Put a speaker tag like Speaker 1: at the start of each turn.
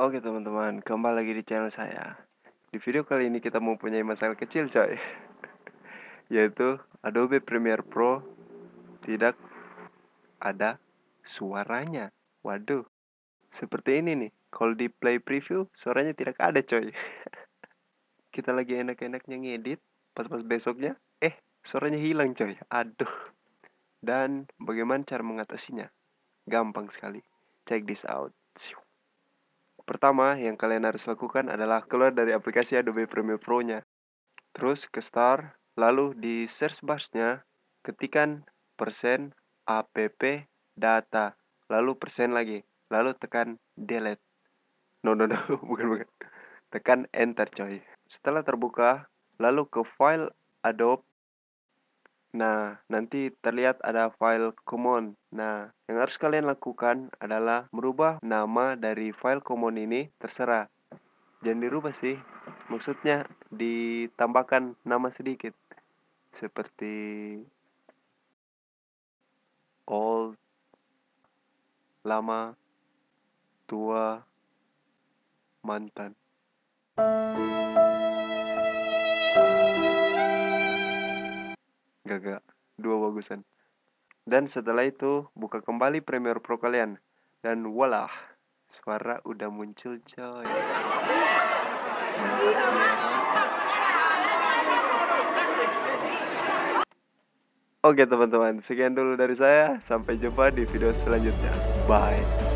Speaker 1: Oke teman-teman, kembali lagi di channel saya. Di video kali ini kita mempunyai masalah kecil coy. Yaitu Adobe Premiere Pro tidak ada suaranya. Waduh. Seperti ini nih. Kalau di play preview suaranya tidak ada coy. kita lagi enak-enaknya ngedit, pas-pas besoknya eh suaranya hilang coy. Aduh. Dan bagaimana cara mengatasinya? Gampang sekali. Check this out. Pertama, yang kalian harus lakukan adalah keluar dari aplikasi Adobe Premiere Pro-nya. Terus ke Start, lalu di search bar-nya ketikkan persen app data, lalu persen lagi, lalu tekan delete. No, no, no, bukan, bukan. Tekan enter coy. Setelah terbuka, lalu ke file Adobe Nah, nanti terlihat ada file common. Nah, yang harus kalian lakukan adalah merubah nama dari file common ini terserah. Jangan dirubah sih. Maksudnya ditambahkan nama sedikit. Seperti old, lama, tua, mantan. Gak, Dua bagusan. Dan setelah itu, buka kembali Premiere Pro kalian. Dan walah, suara udah muncul coy. Oke teman-teman, sekian dulu dari saya. Sampai jumpa di video selanjutnya. Bye.